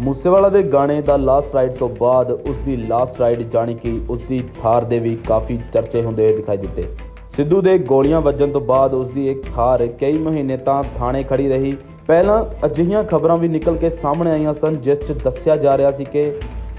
ਮੂਸੇਵਾਲਾ ਦੇ ਗਾਣੇ ਦਾ last ride ਤੋਂ ਬਾਅਦ ਉਸ ਦੀ ਲਾਸਟ ਰਾਈਡ ਜਾਣੀ ਕਿ ਉਸ ਦੀ ਥਾਰ ਦੇ ਵੀ ਕਾਫੀ ਚਰਚੇ ਹੁੰਦੇ ਹੋਏ ਦਿਖਾਈ ਦਿੱਤੇ। ਸਿੱਧੂ ਦੇ ਗੋਲੀਆਂ ਵੱਜਣ ਤੋਂ ਬਾਅਦ ਉਸ ਦੀ ਇੱਕ ਥਾਰ ਕਈ ਮਹੀਨੇ ਤਾਂ ਥਾਣੇ ਖੜੀ ਰਹੀ। ਪਹਿਲਾਂ ਅਜਿਹੀਆਂ ਖਬਰਾਂ ਵੀ ਨਿਕਲ ਕੇ ਸਾਹਮਣੇ ਆਈਆਂ ਸਨ, ਜਿਸ 'ਚ ਦੱਸਿਆ ਜਾ ਰਿਹਾ ਸੀ ਕਿ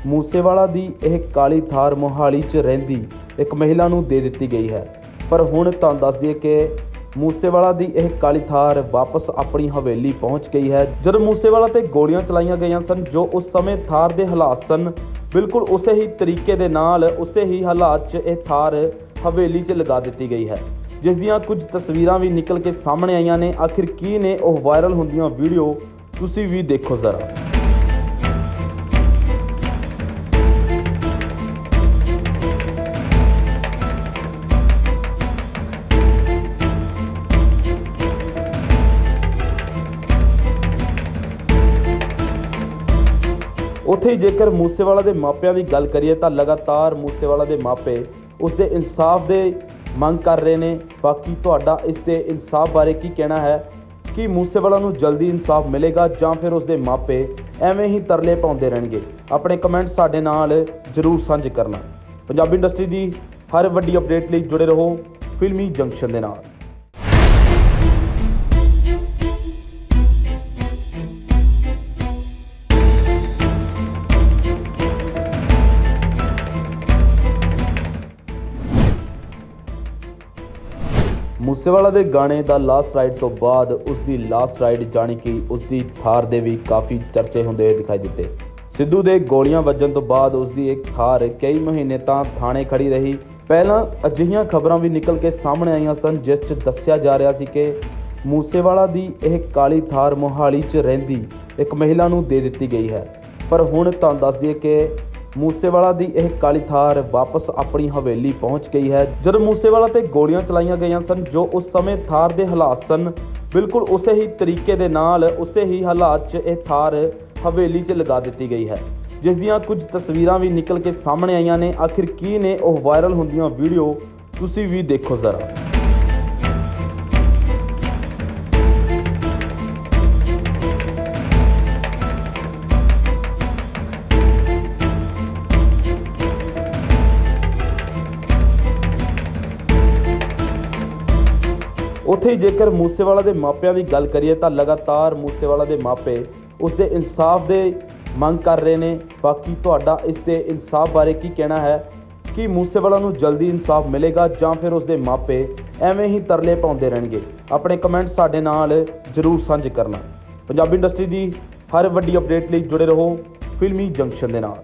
ਮੂਸੇਵਾਲਾ ਦੀ ਇਹ ਕਾਲੀ ਥਾਰ ਮੋਹਾਲੀ 'ਚ ਰਹਿੰਦੀ ਇੱਕ ਮਹਿਲਾ ਨੂੰ ਦੇ ਦਿੱਤੀ ਗਈ ਹੈ। ਪਰ ਹੁਣ ਤੁਹਾਨੂੰ ਦੱਸ ਦਈਏ ਕਿ ਮੂਸੇਵਾਲਾ ਦੀ ਇਹ ਕਾਲੀ ਥਾਰ ਵਾਪਸ ਆਪਣੀ ਹਵੇਲੀ ਪਹੁੰਚ ਗਈ ਹੈ। ਜਦੋਂ ਮੂਸੇਵਾਲਾ ਤੇ ਗੋਲੀਆਂ ਚਲਾਈਆਂ ਗਈਆਂ ਸਨ, ਜੋ ਉਸ ਸਮੇਂ ਥਾਰ ਦੇ ਹਾਲਾਤ ਸਨ, ਬਿਲਕੁਲ ਉਸੇ ਹੀ ਤਰੀਕੇ ਦੇ ਨਾਲ ਉਸੇ ਹੀ ਹਾਲਾਤ 'ਚ ਇਹ ਥਾਰ ਹਵੇਲੀ 'ਚ ਲਗਾ ਦਿੱਤੀ ਗਈ ਹੈ। ਜਿਸ ਦੀਆਂ ਕੁਝ ਤਸਵੀਰਾਂ ਵੀ ਨਿਕਲ ਕੇ ਸਾਹਮਣੇ ਆਈਆਂ ਨੇ। ਆਖਿਰ ਕੀ ਨੇ ਉਹ ਵਾਇਰਲ ਹੁੰਦੀਆਂ ਵੀਡੀਓ ਤੁਸੀਂ ਵੀ ਦੇਖੋ ਜ਼ਰਾ। ਉੱਥੇ ਹੀ ਜੇਕਰ ਮੂਸੇਵਾਲਾ ਦੇ ਮਾਪਿਆਂ ਦੀ ਗੱਲ ਕਰੀਏ ਤਾਂ ਲਗਾਤਾਰ ਮੂਸੇਵਾਲਾ ਦੇ ਮਾਪੇ ਉਸ ਦੇ ਇਨਸਾਫ ਦੇ ਮੰਗ ਕਰ ਰਹੇ ਨੇ। ਬਾਕੀ ਤੁਹਾਡਾ ਇਸ ਦੇ ਇਨਸਾਫ ਬਾਰੇ ਕੀ ਕਹਿਣਾ ਹੈ? ਕਿ ਮੂਸੇਵਾਲਾ ਨੂੰ ਜਲਦੀ ਇਨਸਾਫ ਮਿਲੇਗਾ ਜਾਂ ਫਿਰ ਉਸ ਦੇ ਮਾਪੇ ਐਵੇਂ ਹੀ ਤਰਲੇ ਪਾਉਂਦੇ ਰਹਿਣਗੇ? ਆਪਣੇ ਕਮੈਂਟ ਸਾਡੇ ਨਾਲ ਜਰੂਰ ਸਾਂਝੇ ਕਰਨਾ। ਪੰਜਾਬੀ ਇੰਡਸਟਰੀ ਦੀ ਹਰ ਵੱਡੀ ਅਪਡੇਟ ਲਈ ਜੁੜੇ ਰਹੋ ਫਿਲਮੀ ਜੰਕਸ਼ਨ ਦੇ ਨਾਲ। ਮੂਸੇਵਾਲਾ ਦੇ ਗਾਣੇ ਦਾ ਲਾਸਟ ਰਾਈਡ ਤੋਂ ਬਾਅਦ ਉਸ ਦੀ ਲਾਸਟ ਰਾਈਡ ਜਾਣੀ ਕਿ ਉਸ ਦੀ ਥਾਰ ਦੇ ਵੀ ਕਾਫੀ ਚਰਚੇ ਹੁੰਦੇ ਹੋਏ ਦਿਖਾਈ ਦਿੱਤੇ। ਸਿੱਧੂ ਦੇ ਗੋਲੀਆਂ ਵੱਜਣ ਤੋਂ ਬਾਅਦ ਉਸ ਦੀ ਇੱਕ ਥਾਰ ਕਈ ਮਹੀਨੇ ਤਾਂ ਥਾਣੇ ਖੜੀ ਰਹੀ। ਪਹਿਲਾਂ ਅਜਿਹੀਆਂ ਖਬਰਾਂ ਵੀ ਨਿਕਲ ਕੇ ਸਾਹਮਣੇ ਆਈਆਂ ਸਨ, ਜਿਸ 'ਚ ਦੱਸਿਆ ਜਾ ਰਿਹਾ ਸੀ ਕਿ ਮੂਸੇਵਾਲਾ ਦੀ ਇਹ ਕਾਲੀ ਥਾਰ ਮੋਹਾਲੀ 'ਚ ਰਹਿੰਦੀ ਇੱਕ ਮਹਿਲਾ ਨੂੰ ਦੇ ਦਿੱਤੀ ਗਈ ਹੈ। ਪਰ ਹੁਣ ਤੁਹਾਨੂੰ ਦੱਸ ਦਈਏ ਕਿ ਮੂਸੇਵਾਲਾ ਦੀ ਇਹ ਕਾਲੀ ਥਾਰ ਵਾਪਸ ਆਪਣੀ ਹਵੇਲੀ ਪਹੁੰਚ ਗਈ ਹੈ। ਜਦੋਂ ਮੂਸੇਵਾਲਾ ਤੇ ਗੋਲੀਆਂ ਚਲਾਈਆਂ ਗਈਆਂ ਸਨ, ਜੋ ਉਸ ਸਮੇਂ ਥਾਰ ਦੇ ਹਾਲਾਤ ਸਨ, ਬਿਲਕੁਲ ਉਸੇ ਹੀ ਤਰੀਕੇ ਦੇ ਨਾਲ ਉਸੇ ਹੀ ਹਾਲਾਤ 'ਚ ਇਹ ਥਾਰ ਹਵੇਲੀ 'ਚ ਲਗਾ ਦਿੱਤੀ ਗਈ ਹੈ। ਜਿਸ ਦੀਆਂ ਕੁਝ ਤਸਵੀਰਾਂ ਵੀ ਨਿਕਲ ਕੇ ਸਾਹਮਣੇ ਆਈਆਂ ਨੇ। ਆਖਿਰ ਕੀ ਨੇ ਉਹ ਵਾਇਰਲ ਹੁੰਦੀਆਂ ਵੀਡੀਓ ਤੁਸੀਂ ਵੀ ਦੇਖੋ ਜ਼ਰਾ। ਉੱਥੇ ਹੀ ਜੇਕਰ ਮੂਸੇਵਾਲਾ ਦੇ ਮਾਪਿਆਂ ਦੀ ਗੱਲ ਕਰੀਏ ਤਾਂ ਲਗਾਤਾਰ ਮੂਸੇਵਾਲਾ ਦੇ ਮਾਪੇ ਉਸ ਦੇ ਇਨਸਾਫ ਦੇ ਮੰਗ ਕਰ ਰਹੇ ਨੇ। ਬਾਕੀ ਤੁਹਾਡਾ ਇਸ ਦੇ ਇਨਸਾਫ ਬਾਰੇ ਕੀ ਕਹਿਣਾ ਹੈ? ਕਿ ਮੂਸੇਵਾਲਾ ਨੂੰ ਜਲਦੀ ਇਨਸਾਫ ਮਿਲੇਗਾ ਜਾਂ ਫਿਰ ਉਸ ਦੇ ਮਾਪੇ ਐਵੇਂ ਹੀ ਤਰਲੇ ਪਾਉਂਦੇ ਰਹਿਣਗੇ? ਆਪਣੇ ਕਮੈਂਟ ਸਾਡੇ ਨਾਲ ਜਰੂਰ ਸਾਂਝੇ ਕਰਨਾ। ਪੰਜਾਬੀ ਇੰਡਸਟਰੀ ਦੀ ਹਰ ਵੱਡੀ ਅਪਡੇਟ ਲਈ ਜੁੜੇ ਰਹੋ ਫਿਲਮੀ ਜੰਕਸ਼ਨ ਦੇ ਨਾਲ।